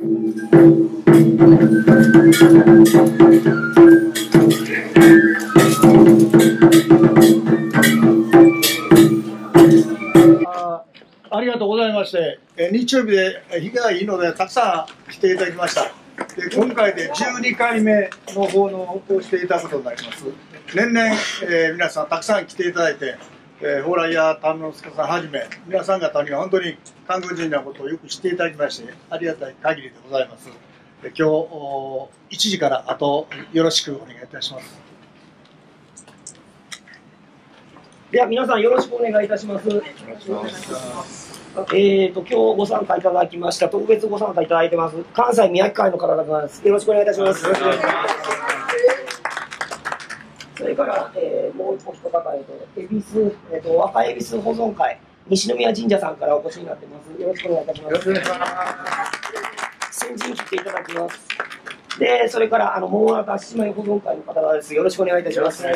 あありがとうございまして、え日曜日で日がいいのでたくさん来ていただきました。で今回で12回目の奉納をしていただくことになります。年々、えー皆さんたくさん来ていただいて、えー、蓬莱や丹之助さんはじめ皆さん方には本当に韓国人のことをよく知っていただきましてありがたい限りでございます。で今日お1時からあとよろしくお願いいたします。では皆さんよろしくお願いいたします。えーと今日ご参加いただきました特別ご参加いただいてます関西宮城会の方々です。よろしくお願いいたします。それから、えーもう一方一方、えーと恵比寿、えーと若恵比寿保存会西宮神社さんからお越しになってます。よろしくお願いいたします。先陣切っていただきます。で、それからあの桃原姉妹保存会の方々です。よろしくお願いいたします。え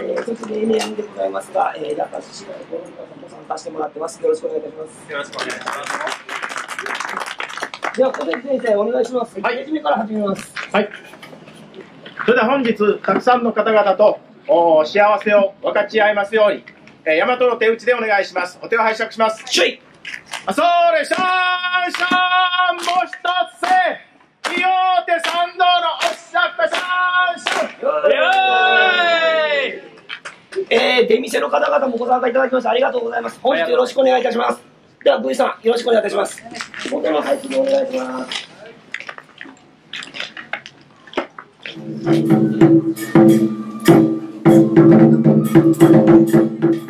ー、そして例年でございますが、えー、ラカス姉妹保存会さんも参加してもらってます。よろしくお願いいたします。よろしくお願いします。では、小関先生、お願いします。はい1日目から始めます。はい。それでは本日、たくさんの方々とお幸せを分かち合いますように、えー、大和の手打ちでお願いします。お手を拝借します。しょいあそれシャンシャンもう一つせいようて参道のおっしゃったシャンシャンえー、出店の方々もご参加いただきましてありがとうございます。本日よろしくお願いいたします。では、V さん、よろしくお願いいたします。元の配信お願いします。Thank you.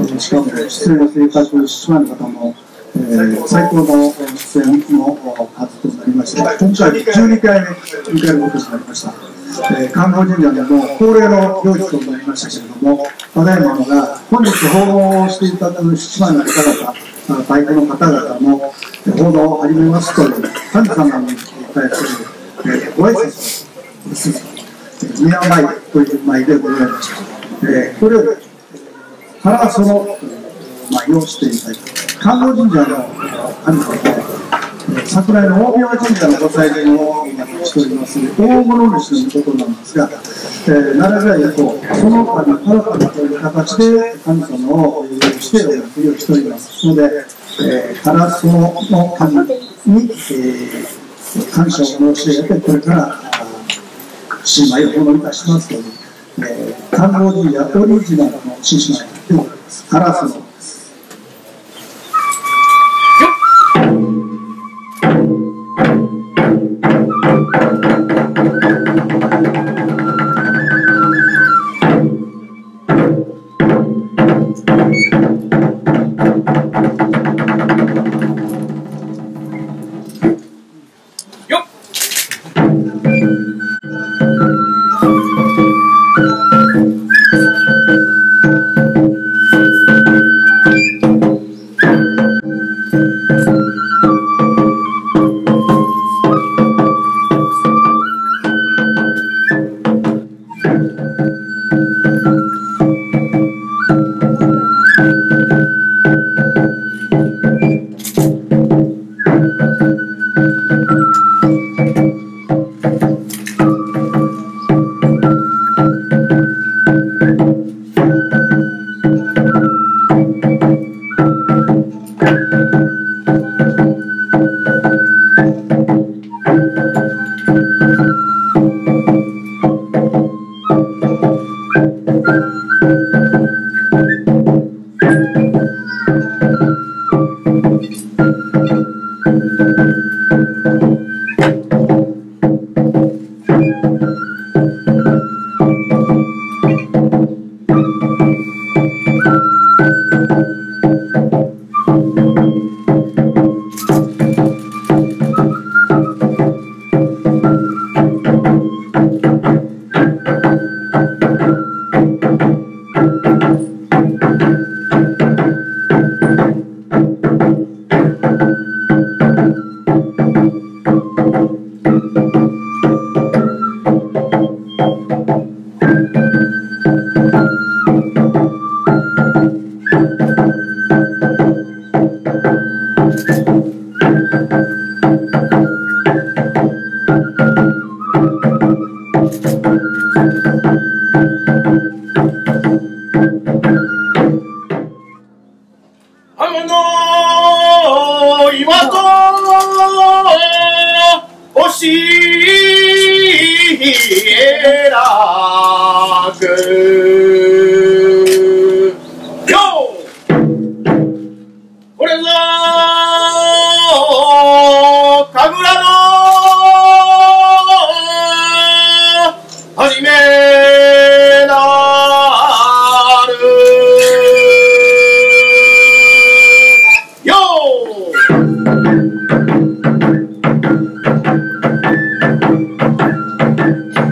し、かも出演生活をしまの方も、えー、最高の出演の数となりまして、今回12回目迎えることになりました。えー、観光神社でも恒例の行事となりましたけれども、ただいまのが本日訪問をしていただく島の方々、バイクの方々も報道を始めますという神様に対する、えー、ご挨拶をする、宮参りという舞でございました。えー、これをからその舞をしていただき、観光神社の神様で、桜井の大宮神社のご祭神をしております大物主のことなんですが、えー、奈良時代とその他にパラパラという形で神様をしてお祭りをしておりますので、えー、からその神に、えー、感謝を申し上げて、これから新米を奉納いたしますという、えー、観光神社オリジナルの獅子舞でございます。カラスの Thank you.